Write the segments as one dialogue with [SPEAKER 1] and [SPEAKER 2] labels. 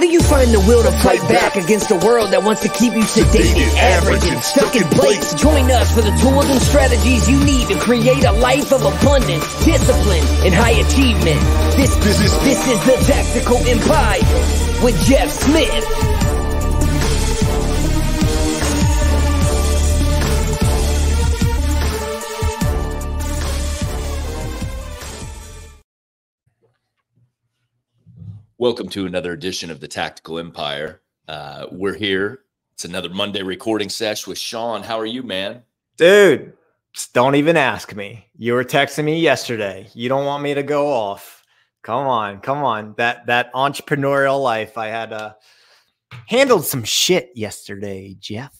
[SPEAKER 1] How do you find the will to fight back against a world that wants to keep you sedated, average, and stuck in place? Join us for the tools and strategies you need to create a life of abundance, discipline, and high achievement. This, this is this is the Tactical Empire with Jeff Smith.
[SPEAKER 2] Welcome to another edition of the Tactical Empire. Uh, we're here. It's another Monday recording sesh with Shawn. How are you, man?
[SPEAKER 3] Dude, don't even ask me. You were texting me yesterday. You don't want me to go off. Come on, come on. That that entrepreneurial life. I had uh handled some shit yesterday, Jeff.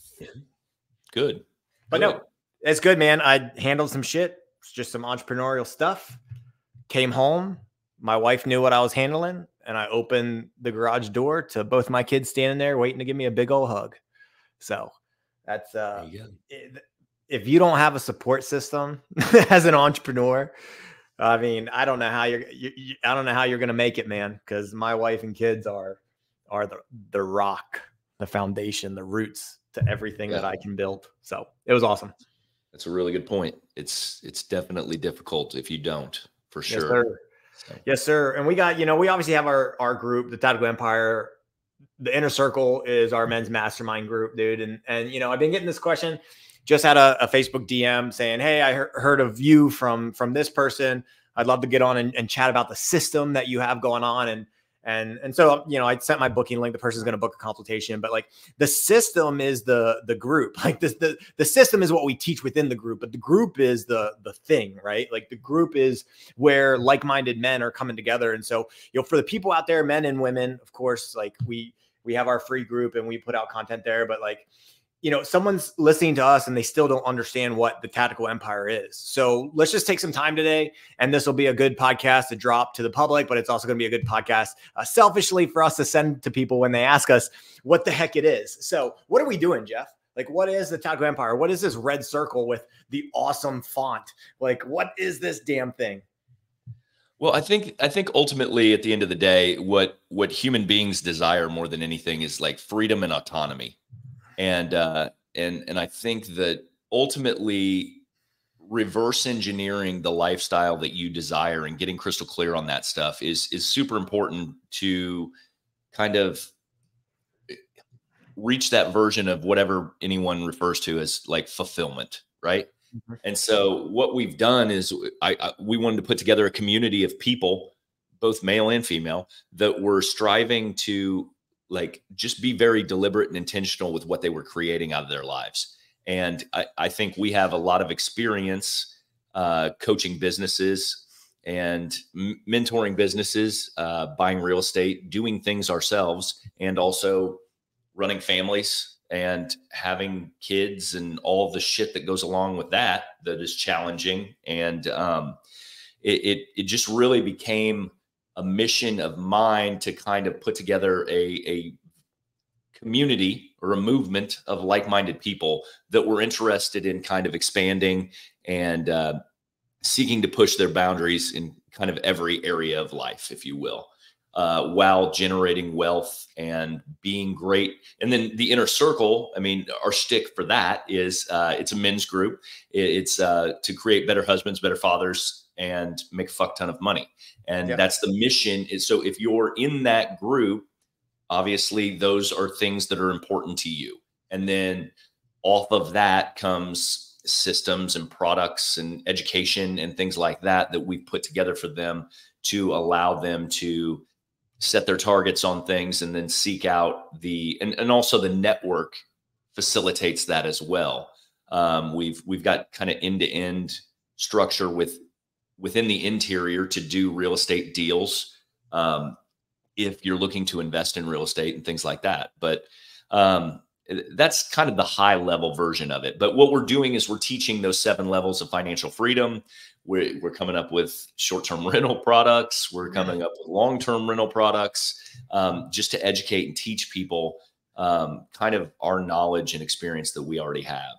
[SPEAKER 2] Good.
[SPEAKER 3] But
[SPEAKER 2] good.
[SPEAKER 3] no, it's good, man. I handled some shit. It's just some entrepreneurial stuff. Came home. My wife knew what I was handling and I opened the garage door to both my kids standing there waiting to give me a big old hug. So that's uh, if you don't have a support system as an entrepreneur, I mean, I don't know how you're, you, you, I don't know how you're going to make it, man. Because my wife and kids are are the the rock, the foundation, the roots to everything yeah. that I can build. So it was awesome.
[SPEAKER 2] That's a really good point. It's it's definitely difficult if you don't, for sure. Yes,
[SPEAKER 3] Yes, sir. And we got, you know, we obviously have our our group, the Tactical Empire. The inner circle is our men's mastermind group, dude. And and you know, I've been getting this question. Just had a, a Facebook DM saying, "Hey, I he- heard of you from from this person. I'd love to get on and, and chat about the system that you have going on." And and and so you know i sent my booking link the person's going to book a consultation but like the system is the the group. Like the the system is what we teach within the group but the group is the the thing right? Like the group is where like-minded men are coming together. And so you know for the people out there men and women of course like we we have our free group and we put out content there but like you know, someone's listening to us and they still don't understand what the tactical empire is. So let's just take some time today, and this will be a good podcast to drop to the public, but it's also going to be a good podcast uh, selfishly for us to send to people when they ask us what the heck it is. So, what are we doing, Jeff? Like, what is the tactical empire? What is this red circle with the awesome font? Like, what is this damn thing?
[SPEAKER 2] Well, I think I think ultimately at the end of the day, what what human beings desire more than anything is like freedom and autonomy and uh, and and I think that ultimately reverse engineering the lifestyle that you desire and getting crystal clear on that stuff is is super important to kind of eh, reach that version of whatever anyone refers to as like fulfillment right mm-hmm. and so what we've done is I, I, we wanted to put together a community of people both male and female that were striving to like just be very deliberate and intentional with what they were creating out of their lives. And I, I think we have a lot of experience uh, coaching businesses and mentoring businesses, uh, buying real estate, doing things ourselves, and also running families and having kids and all the shit that goes along with that that is challenging. And um, it, it, it just really became a mission of mine to kind of put together a, a community or a movement of like-minded people that were interested in kind of expanding and uh, seeking to push their boundaries in kind of every area of life, if you will, uh, while generating wealth and being great. And then the inner circle, I mean, our stick for that is uh, it's a men's group. It's uh, to create better husbands, better fathers, and make a fuck ton of money. And yeah. that's the mission. Is so if you're in that group, obviously those are things that are important to you. And then off of that comes systems and products and education and things like that that we've put together for them to allow them to set their targets on things and then seek out the and, and also the network facilitates that as well. Um, we've we've got kind of end to end structure with within the interior to do real estate deals um, if you're looking to invest in real estate and things like that. But um, that's kind of the high level version of it. But what we're doing is we're teaching those seven levels of financial freedom. We're, we're coming up with short term rental products. We're coming up with long term rental products um, just to educate and teach people um, kind of our knowledge and experience that we already have.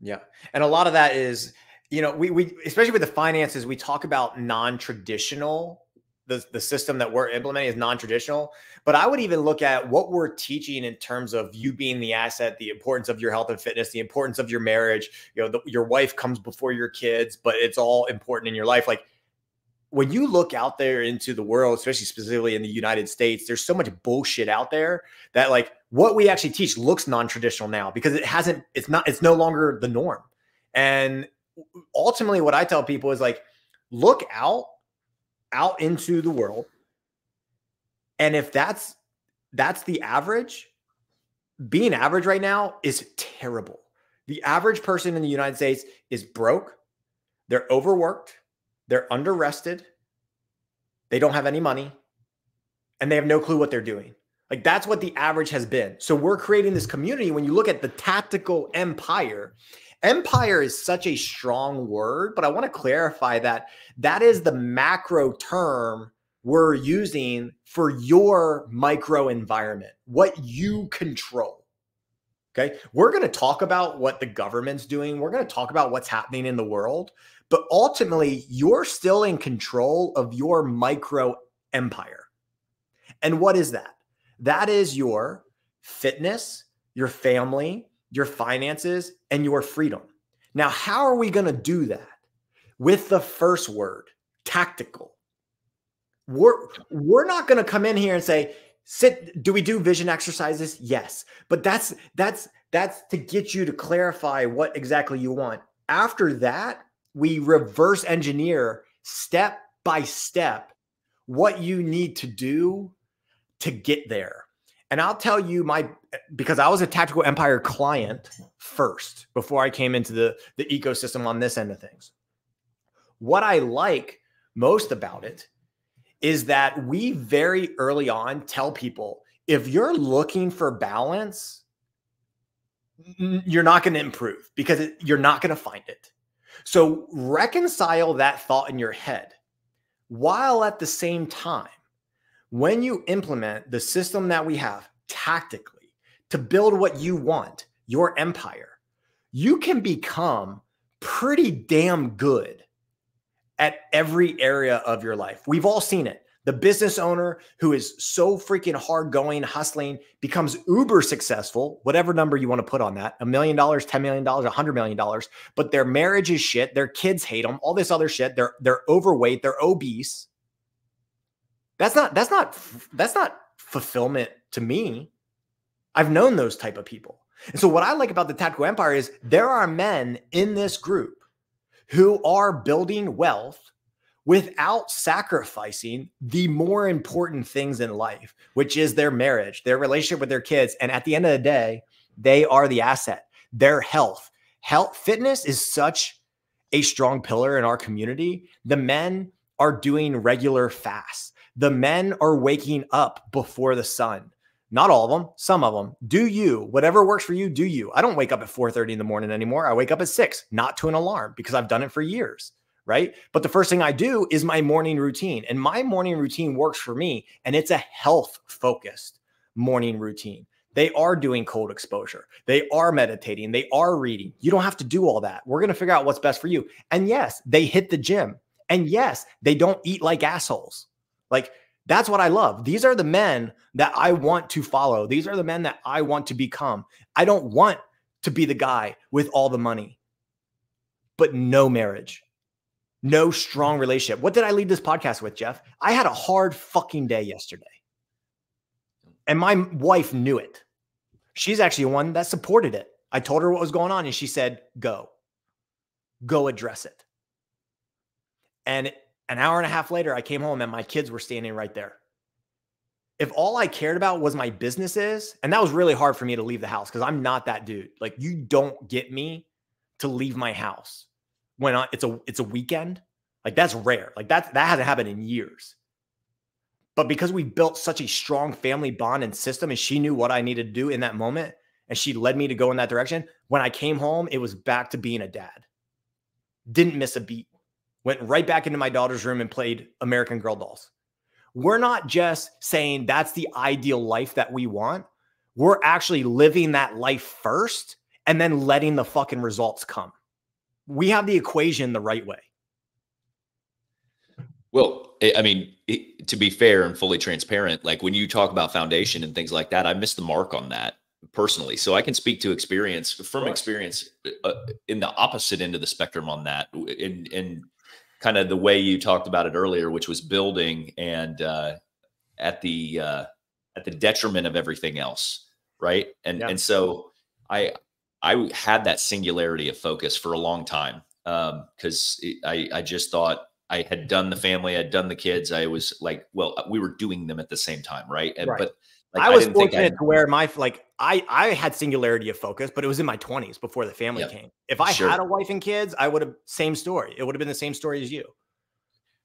[SPEAKER 3] Yeah. And a lot of that is, you know, we, we, especially with the finances, we talk about non traditional the, the system that we're implementing is non-traditional. But i would even look at what we're teaching in terms of you being the asset the importance of your health and fitness the importance of your marriage you know the, your wife comes before your kids but it's all important in your life. Like when you look out there into the world especially specifically in the united states there's so much bullshit out there that like what we actually teach looks non-traditional now because it hasn't it's not it's no longer the norm. And ultimately what i tell people is like look out out into the world. And if that's that's the average, being average right now is terrible. The average person in the United States is broke, they're overworked, they're underrested, they don't have any money, and they have no clue what they're doing. Like that's what the average has been. So we're creating this community. When you look at the tactical empire, Empire is such a strong word, but I want to clarify that that is the macro term we're using for your micro environment, what you control. Okay. We're going to talk about what the government's doing. We're going to talk about what's happening in the world. But ultimately, you're still in control of your micro empire. And what is that? That is your fitness, your family, your finances, and your freedom. Now, how are we going to do that? With the first word, tactical. We're, we're not going to come in here and say, sit do we do vision exercises yes but that's that's that's to get you to clarify what exactly you want after that we reverse engineer step by step what you need to do to get there and I'll tell you my because I was a Tactical Empire client first before I came into the the ecosystem on this end of things. What I like most about it is that we very early on tell people if you're looking for balance, you're not going to improve because it, you're not going to find it. So reconcile that thought in your head while at the same time when you implement the system that we have tactically to build what you want, your empire, you can become pretty damn good at every area of your life. We've all seen it. The business owner who is so freaking hard going, hustling, becomes uber successful, whatever number you want to put on that a million dollars, $10 million, $100 million. But their marriage is shit. Their kids hate them, all this other shit. They're, they're overweight, they're obese. That's not that's not that's not fulfillment to me. I've known those type of people. And so what I like about the tactical empire is there are men in this group who are building wealth without sacrificing the more important things in life, which is their marriage, their relationship with their kids, and at the end of the day, they are the asset. Their health. Health fitness is such a strong pillar in our community. The men are doing regular fasts. The men are waking up before the sun. Not all of them, some of them. Do you, whatever works for you, do you. I don't wake up at 4:30 in the morning anymore. I wake up at 6, not to an alarm because I've done it for years, right? But the first thing I do is my morning routine. And my morning routine works for me and it's a health focused morning routine. They are doing cold exposure. They are meditating. They are reading. You don't have to do all that. We're going to figure out what's best for you. And yes, they hit the gym. And yes, they don't eat like assholes. Like that's what I love. These are the men that I want to follow. These are the men that I want to become. I don't want to be the guy with all the money, but no marriage, no strong relationship. What did I lead this podcast with, Jeff? I had a hard fucking day yesterday. And my wife knew it. She's actually one that supported it. I told her what was going on and she said, go, go address it. And an hour and a half later, I came home and my kids were standing right there. If all I cared about was my businesses, and that was really hard for me to leave the house because I'm not that dude. Like you don't get me to leave my house when I, it's a it's a weekend. Like that's rare. Like that that hasn't happened in years. But because we built such a strong family bond and system, and she knew what I needed to do in that moment, and she led me to go in that direction. When I came home, it was back to being a dad. Didn't miss a beat went right back into my daughter's room and played American Girl dolls. We're not just saying that's the ideal life that we want. We're actually living that life first and then letting the fucking results come. We have the equation the right way.
[SPEAKER 2] Well, I mean, to be fair and fully transparent, like when you talk about foundation and things like that, I missed the mark on that personally. So I can speak to experience from experience uh, in the opposite end of the spectrum on that. In in kind of the way you talked about it earlier, which was building and uh, at the uh, at the detriment of everything else, right? And yeah. and so I I had that singularity of focus for a long time because um, I I just thought I had done the family, I'd done the kids. I was like, well, we were doing them at the same time, right? And,
[SPEAKER 3] right.
[SPEAKER 2] But
[SPEAKER 3] like, I was I fortunate to where my like I I had singularity of focus, but it was in my twenties before the family yep. came. If I sure. had a wife and kids, I would have same story. It would have been the same story as you.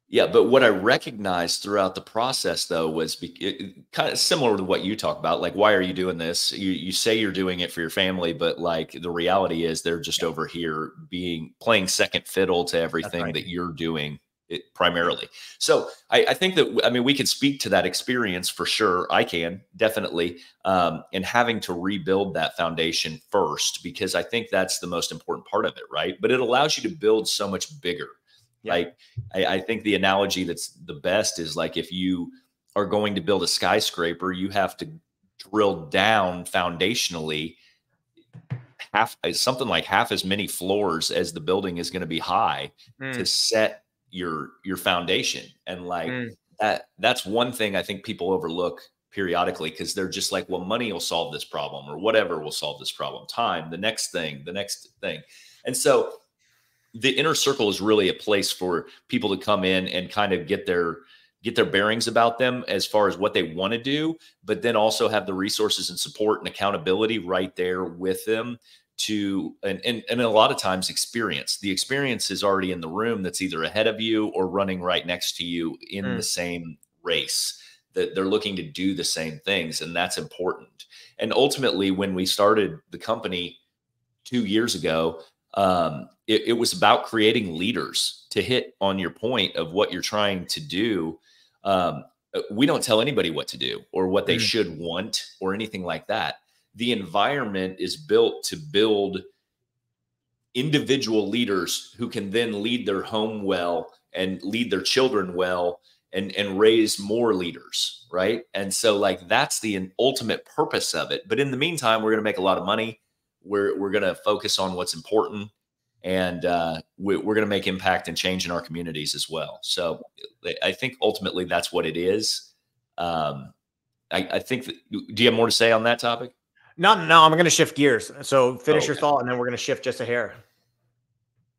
[SPEAKER 2] Yeah, but what I recognized throughout the process, though, was be, it, kind of similar to what you talk about. Like, why are you doing this? You you say you're doing it for your family, but like the reality is they're just yeah. over here being playing second fiddle to everything right. that you're doing it primarily. So I, I, think that I mean we can speak to that experience for sure. I can definitely, um, and having to rebuild that foundation first because I think that's the most important part of it, right? But it allows you to build so much bigger yeah. Like I, I think the analogy that's the best is like if you are going to build a skyscraper, you have to drill down foundationally half something like half as many floors as the building is going to be high mm. to set your your foundation and like mm. that that's one thing i think people overlook periodically because they're just like well money will solve this problem or whatever will solve this problem time the next thing the next thing and so the inner circle is really a place for people to come in and kind of get their get their bearings about them as far as what they want to do but then also have the resources and support and accountability right there with them to and, and and a lot of times experience the experience is already in the room that's either ahead of you or running right next to you in mm. the same race that they're looking to do the same things and that's important and ultimately when we started the company two years ago um, it, it, was about creating leaders to hit on your point of what you're trying to do. Um, uh, we don't tell anybody what to do or what they mm. should want or anything like that. The environment is built to build individual leaders who can then lead their home well and lead their children well and and raise more leaders right and so like that's the ultimate purpose of it but in the meantime we're going to make a lot of money we're we're going to focus on what's important, and uh, we, are going to make impact and change in our communities as well. So I think ultimately that's what it is. Um, I, I think. That, do you have more to say on that topic?
[SPEAKER 3] No, no, I'm going to shift gears. So finish your thought, and then we're going to shift just a hair.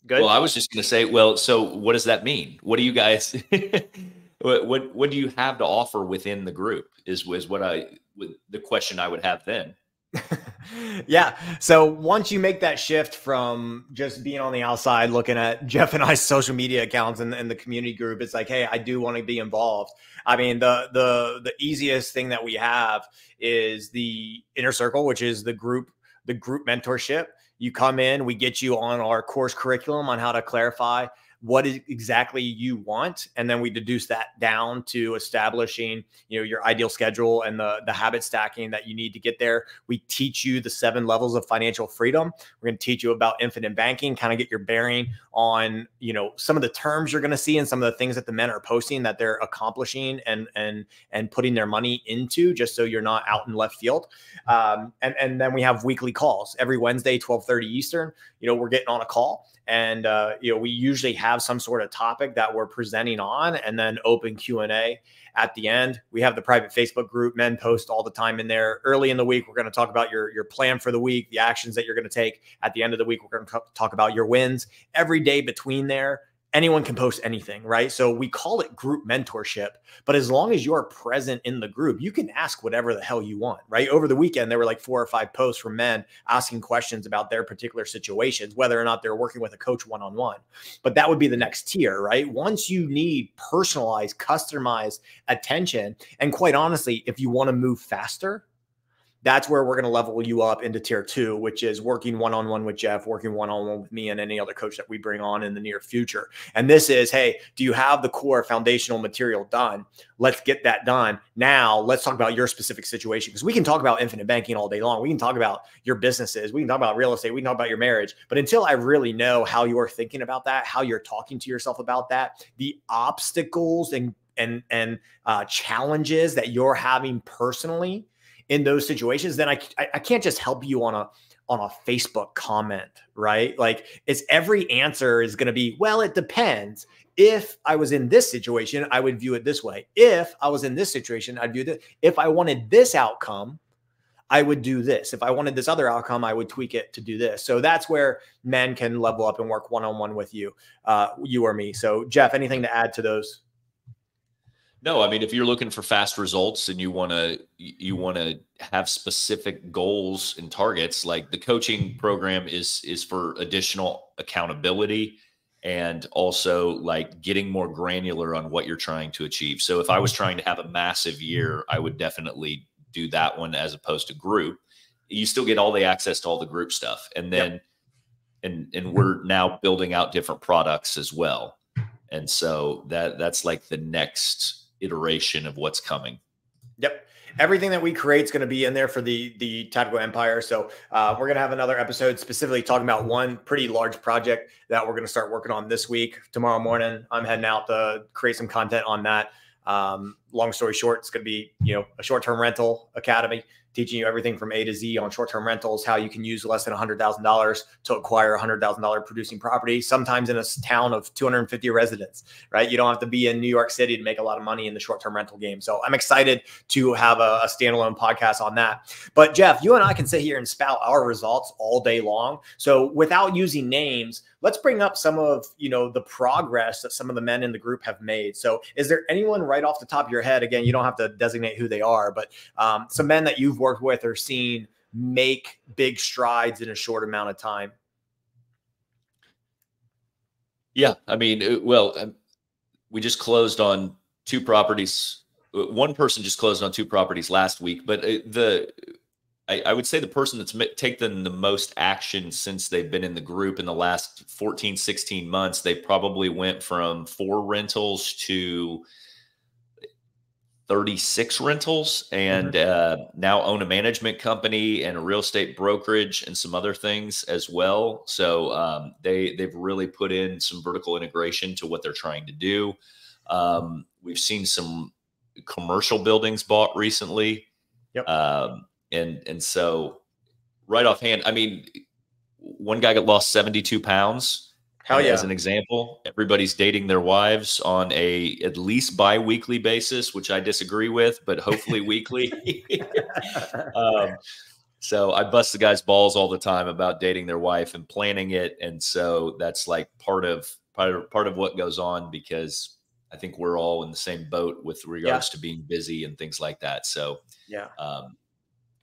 [SPEAKER 2] Good. Well, I was just going to say, well, so what does that mean? What do you guys? what, what what do you have to offer within the group? Is was what I the question I would have then.
[SPEAKER 3] yeah. So once you make that shift from just being on the outside looking at Jeff and I's social media accounts and, and the community group, it's like, hey, I do want to be involved. I mean, the the the easiest thing that we have is the inner circle, which is the group, the group mentorship. You come in, we get you on our course curriculum on how to clarify what exactly you want and then we deduce that down to establishing you know your ideal schedule and the the habit stacking that you need to get there. We teach you the seven levels of financial freedom. We're going to teach you about infinite banking kind of get your bearing on you know some of the terms you're going to see and some of the things that the men are posting that they're accomplishing and and and putting their money into just so you're not out in left field. Um, and and then we have weekly calls. Every wednesday 12:30 eastern you know we're getting on a call and uh, you know we usually have some sort of topic that we're presenting on and then open q&a at the end. We have the private facebook group. Men post all the time in there. Early in the week we're going to talk about your your plan for the week the actions that you're going to take. At the end of the week we're going to talk about your wins. Every day between there anyone can post anything, right? So we call it group mentorship. But as long as you're present in the group, you can ask whatever the hell you want, right? Over the weekend, there were like four or five posts from men asking questions about their particular situations, whether or not they're working with a coach one on one. But that would be the next tier, right? Once you need personalized, customized attention, and quite honestly, if you want to move faster, that's where we're going to level you up into tier two, which is working one on one with Jeff, working one on one with me, and any other coach that we bring on in the near future. And this is, hey, do you have the core foundational material done? Let's get that done. Now, let's talk about your specific situation because we can talk about infinite banking all day long. We can talk about your businesses, we can talk about real estate, we can talk about your marriage. But until I really know how you're thinking about that, how you're talking to yourself about that, the obstacles and and and uh, challenges that you're having personally in those situations, then I, I can't just help you on a on a Facebook comment, right? Like it's every answer is going to be, well, it depends. If I was in this situation, I would view it this way. If I was in this situation, I'd view it. If I wanted this outcome, I would do this. If I wanted this other outcome, I would tweak it to do this. So that's where men can level up and work one on one with you, uh, you or me. So Jeff, anything to add to those?
[SPEAKER 2] No, I mean if you're looking for fast results and you want to you want to have specific goals and targets, like the coaching program is is for additional accountability and also like getting more granular on what you're trying to achieve. So if I was trying to have a massive year, I would definitely do that one as opposed to group. You still get all the access to all the group stuff. And then yep. and and we're now building out different products as well. And so that that's like the next iteration of what's coming.
[SPEAKER 3] Yep. Everything that we create is going to be in there for the the Tactical Empire. So uh, we're going to have another episode specifically talking about one pretty large project that we're going to start working on this week. Tomorrow morning, I'm heading out to create some content on that. Um, long story short, it's going to be you know a short term rental academy teaching you everything from A to Z on short term rentals, how you can use less than $100,000 to acquire $100,000 producing property, sometimes in a town of 250 residents, right? You don't have to be in New York City to make a lot of money in the short term rental game. So I'm excited to have a, a, standalone podcast on that. But Jeff, you and I can sit here and spout our results all day long. So without using names, let's bring up some of you know the progress that some of the men in the group have made so is there anyone right off the top of your head again you don't have to designate who they are but um, some men that you've worked with or seen make big strides in a short amount of time?
[SPEAKER 2] Yeah i mean uh, well um, we just closed on two properties uh, one person just closed on two properties last week but uh, the I, I, would say the person that's taken the most action since they've been in the group in the last 14, 16 months, they probably went from four rentals to 36 rentals and mm-hmm. uh, now own a management company and a real estate brokerage and some other things as well. So um, they, they've really put in some vertical integration to what they're trying to do. Um, we've seen some commercial buildings bought recently.
[SPEAKER 3] Yep.
[SPEAKER 2] Um, and and so right offhand, I mean, one guy got lost 72 pounds.
[SPEAKER 3] Hell yeah.
[SPEAKER 2] As an example, everybody's dating their wives on a at least bi-weekly basis, which I disagree with, but hopefully weekly. um, so I bust the guy's balls all the time about dating their wife and planning it, and so that's like part of part of, part of what goes on because I think we're all in the same boat with regards yeah. to being busy and things like that. So
[SPEAKER 3] yeah,
[SPEAKER 2] um,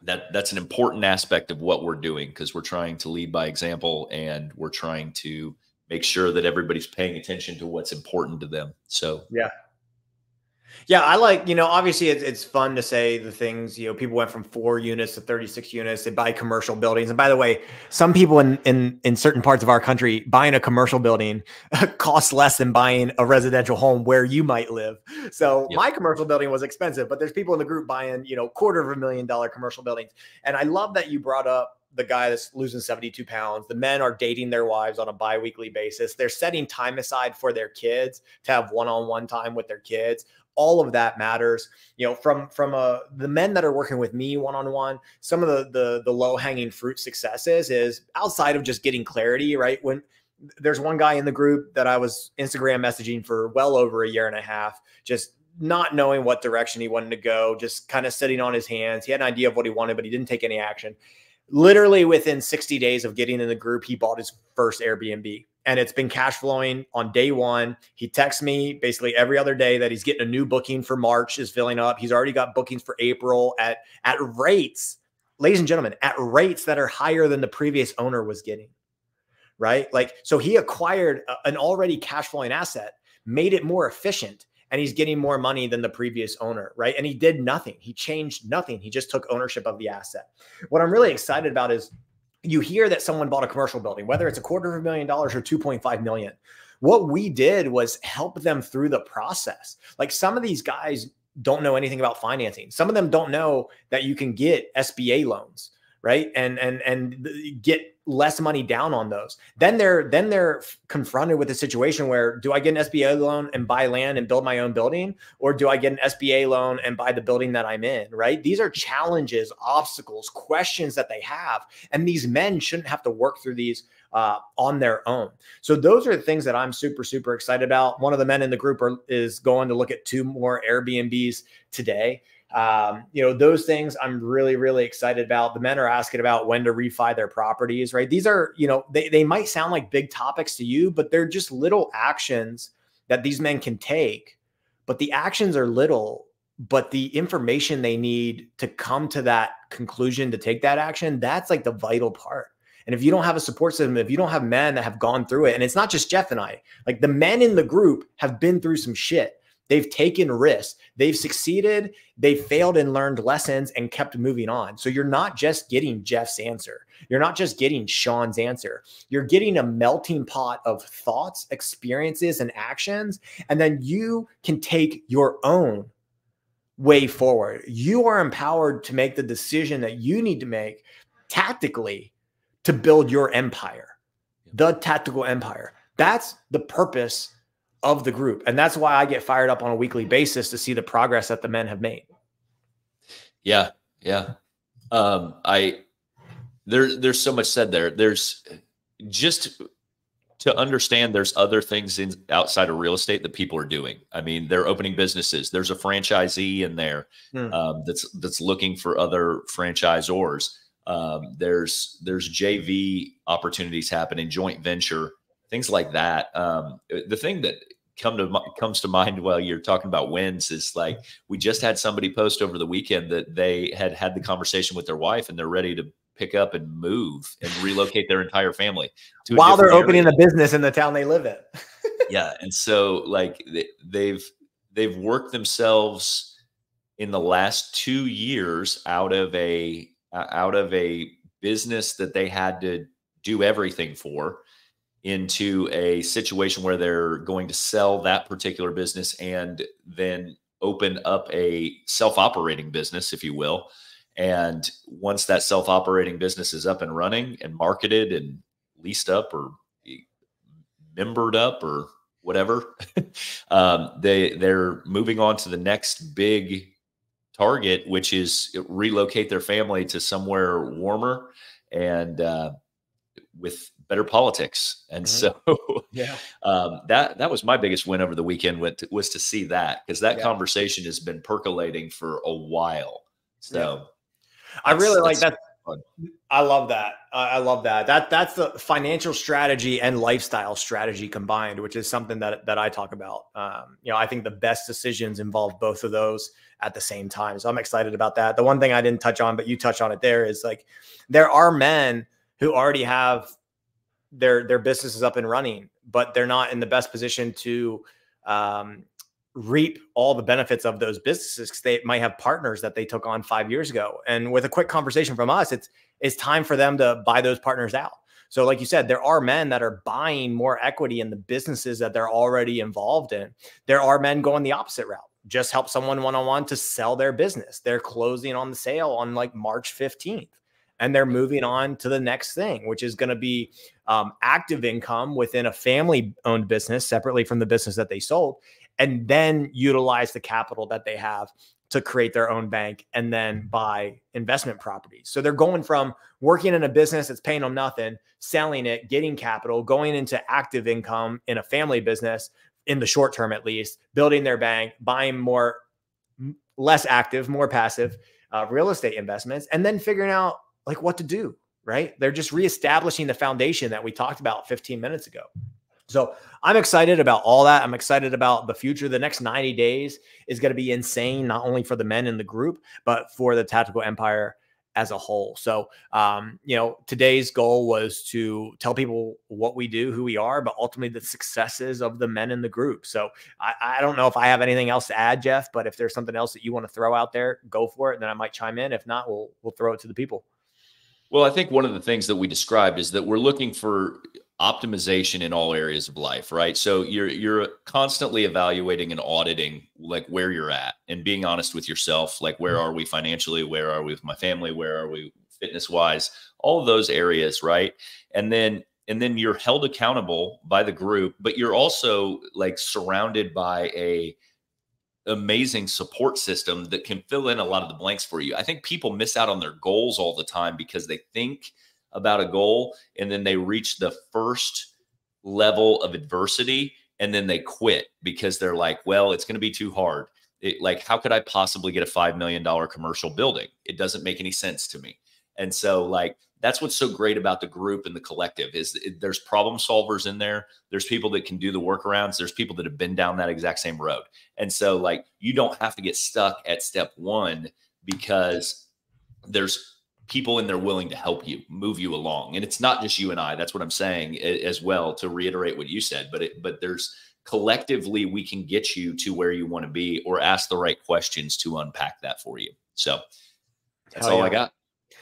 [SPEAKER 2] that that's an important aspect of what we're doing because we're trying to lead by example and we're trying to make sure that everybody's paying attention to what's important to them. So
[SPEAKER 3] yeah, yeah, I like, you know, obviously it's, it's fun to say the things, you know, people went from four units to 36 units. They buy commercial buildings. And by the way, some people in, in, in certain parts of our country buying a commercial building costs less than buying a residential home where you might live. So yep. my commercial building was expensive, but there's people in the group buying, you know, quarter of a million dollar commercial buildings. And I love that you brought up the guy that's losing 72 pounds. The men are dating their wives on a biweekly basis. They're setting time aside for their kids to have one-on-one time with their kids. All of that matters. You know from from uh the men that are working with me one-on-one some of the the the low hanging fruit successes is outside of just getting clarity right? When there's one guy in the group that i was instagram messaging for well over a year and a half just not knowing what direction he wanted to go just kind of sitting on his hands. He had an idea of what he wanted but he didn't take any action literally within 60 days of getting in the group he bought his first airbnb and it's been cash flowing on day one. He texts me basically every other day that he's getting a new booking for March is filling up. He's already got bookings for April at at rates, ladies and gentlemen, at rates that are higher than the previous owner was getting. Right? Like so he acquired a, an already cash flowing asset, made it more efficient and he's getting more money than the previous owner, right? And he did nothing. He changed nothing. He just took ownership of the asset. What I'm really excited about is you hear that someone bought a commercial building, whether it's a quarter of a million dollars or 2.5 million. What we did was help them through the process. Like some of these guys don't know anything about financing. Some of them don't know that you can get SBA loans right and and and get less money down on those then they're then they're confronted with a situation where do i get an sba loan and buy land and build my own building or do i get an sba loan and buy the building that i'm in right these are challenges obstacles questions that they have and these men shouldn't have to work through these uh, on their own. So those are the things that I'm super, super excited about. One of the men in the group are, is going to look at two more Airbnbs today. Um, you know, those things I'm really, really excited about. The men are asking about when to refi their properties, right? These are, you know, they, they might sound like big topics to you, but they're just little actions that these men can take. But the actions are little, but the information they need to come to that conclusion to take that action, that's like the vital part. And if you don't have a support system, if you don't have men that have gone through it, and it's not just Jeff and I, like the men in the group have been through some shit. They've taken risks. They've succeeded. They failed and learned lessons and kept moving on. So you're not just getting Jeff's answer. You're not just getting Shawn's answer. You're getting a melting pot of thoughts, experiences, and actions. And then you can take your own way forward. You are empowered to make the decision that you need to make tactically to build your empire, the tactical empire. That's the purpose of the group. And that's why I get fired up on a weekly basis to see the progress that the men have made.
[SPEAKER 2] Yeah. Yeah. Um, I, there, there's so much said there. There's just to understand there's other things in outside of real estate that people are doing. I mean, they're opening businesses. There's a franchisee in there hmm. um, that's that's looking for other franchisors. Um, there's there's JV opportunities happening, joint venture, things like that. Um, the thing that come to comes to mind while you're talking about wins is like we just had somebody post over the weekend that they had had the conversation with their wife and they're ready to pick up and move and relocate their entire family
[SPEAKER 3] while they're area. opening a business in the town they live in.
[SPEAKER 2] yeah, and so like they, they've they've worked themselves in the last 2 years out of a out of a business that they had to do everything for into a situation where they're going to sell that particular business and then open up a self-operating business if you will. And once that self-operating business is up and running and marketed and leased up or membered up or whatever um, they they're moving on to the next big target which is relocate their family to somewhere warmer and uh, with better politics. And mm-hmm. so, yeah, um, that that was my biggest win over the weekend. With, was to see that because that yeah. conversation has been percolating for a while. So,
[SPEAKER 3] yeah. I really like that. Fun. I love that. I love that. That that's the financial strategy and lifestyle strategy combined, which is something that that I talk about. Um, you know, I think the best decisions involve both of those at the same time. So I'm excited about that. The one thing I didn't touch on, but you touch on it there, is like there are men who already have their their business is up and running, but they're not in the best position to um, reap all the benefits of those businesses because they might have partners that they took on five years ago. And with a quick conversation from us, it's it's time for them to buy those partners out. So, like you said, there are men that are buying more equity in the businesses that they're already involved in. There are men going the opposite route. Just help someone one on one to sell their business. They're closing on the sale on like March 15th and they're moving on to the next thing, which is going to be um, active income within a family owned business separately from the business that they sold, and then utilize the capital that they have to create their own bank and then buy investment properties. So they're going from working in a business that's paying them nothing, selling it, getting capital, going into active income in a family business in the short term at least, building their bank, buying more less active, more passive uh, real estate investments, and then figuring out like what to do, right? They're just reestablishing the foundation that we talked about 15 minutes ago. So I'm excited about all that. I'm excited about the future. The next 90 days is going to be insane, not only for the men in the group, but for the tactical empire as a whole. So, um, you know, today's goal was to tell people what we do, who we are, but ultimately the successes of the men in the group. So, I, I don't know if I have anything else to add, Jeff, but if there's something else that you want to throw out there, go for it. And then I might chime in. If not, we'll we'll throw it to the people.
[SPEAKER 2] Well, I think one of the things that we described is that we're looking for optimization in all areas of life, right? So you're you're constantly evaluating and auditing like where you're at and being honest with yourself, like where mm-hmm. are we financially, where are we with my family, where are we fitness wise, all of those areas, right? And then and then you're held accountable by the group, but you're also like surrounded by a amazing support system that can fill in a lot of the blanks for you. I think people miss out on their goals all the time because they think about a goal and then they reach the first level of adversity and then they quit because they're like, well, it's going to be too hard. It, like, how could I possibly get a $5 million commercial building? It doesn't make any sense to me. And so, like, that's what's so great about the group and the collective is there's problem solvers in there. There's people that can do the workarounds. There's people that have been down that exact same road. And so like you don't have to get stuck at step one because there's people in there willing to help you move you along. And it's not just you and i that's what i'm saying as well to reiterate what you said but it but there's collectively we can get you to where you want to be or ask the right questions to unpack that for you. So that's Hell all yeah. i got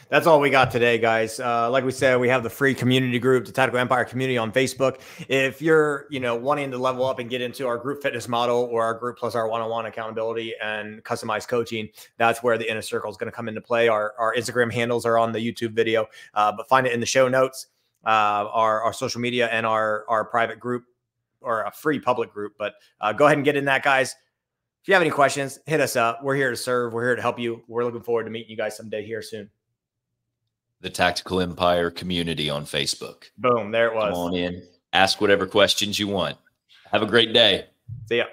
[SPEAKER 3] that's all we got today, guys. Uh, like we said, we have the free community group, the Tactical Empire community on Facebook. If you're, you know, wanting to level up and get into our group fitness model or our group plus our one-on-one accountability and customized coaching, that's where the inner circle is going to come into play. Our, our Instagram handles are on the YouTube video, uh, but find it in the show notes. Uh, our, our social media and our, our private group or a free public group. But uh, go ahead and get in that, guys. If you have any questions, hit us up. We're here to serve. We're here to help you. We're looking forward to meeting you guys someday here soon
[SPEAKER 2] the Tactical Empire community on Facebook.
[SPEAKER 3] Boom, there it was.
[SPEAKER 2] Come on in, ask whatever questions you want. Have a great day.
[SPEAKER 3] See ya.